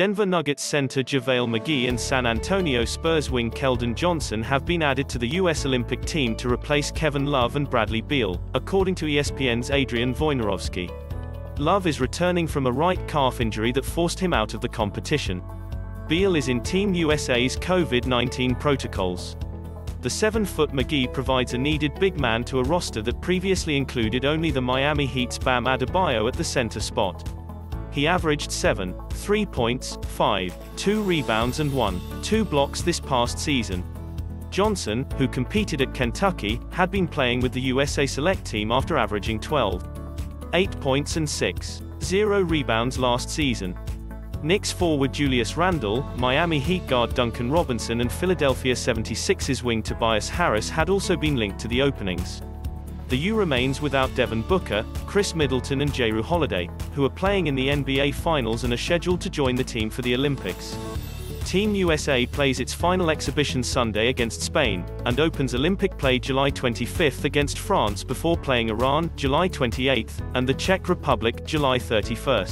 Denver Nuggets center JaVale McGee and San Antonio Spurs wing Keldon Johnson have been added to the U.S. Olympic team to replace Kevin Love and Bradley Beal, according to ESPN's Adrian Wojnarowski. Love is returning from a right calf injury that forced him out of the competition. Beal is in Team USA's COVID-19 protocols. The 7-foot McGee provides a needed big man to a roster that previously included only the Miami Heat's Bam Adebayo at the center spot. He averaged 7, 3 points, 5, 2 rebounds and 1, 2 blocks this past season. Johnson, who competed at Kentucky, had been playing with the USA Select team after averaging 12, 8 points and 6, 0 rebounds last season. Knicks forward Julius Randle, Miami Heat guard Duncan Robinson and Philadelphia 76ers wing Tobias Harris had also been linked to the openings. The U remains without Devin Booker, Khris Middleton and Jrue Holiday, who are playing in the NBA Finals and are scheduled to join the team for the Olympics. Team USA plays its final exhibition Sunday against Spain, and opens Olympic play July 25 against France before playing Iran, July 28, and the Czech Republic, July 31.